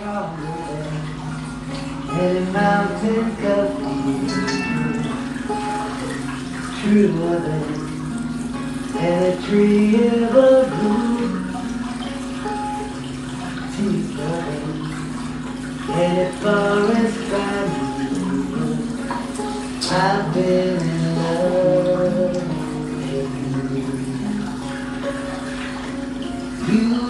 stronger than any mountain cathedral. Truer than any tree ever grew. Deeper than any forest I knew. I've been in love with you. You